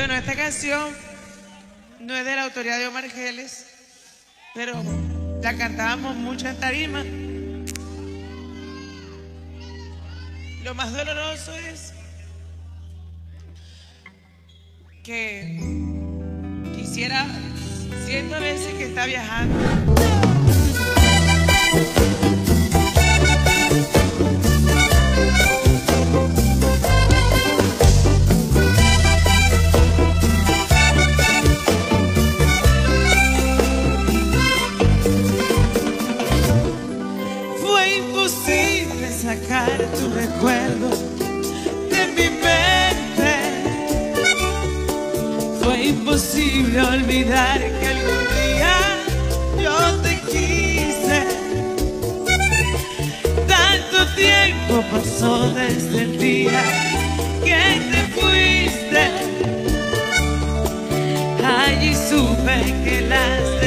Bueno, esta canción no es de la autoridad de Omar Geles, pero la cantábamos mucho en tarima. Lo más doloroso es que quisiera ciento veces que está viajando. Imposible sacar tu recuerdo de mi mente. Fue imposible olvidar que algún día yo te quise. Tanto tiempo pasó desde el día que te fuiste. Allí supe que las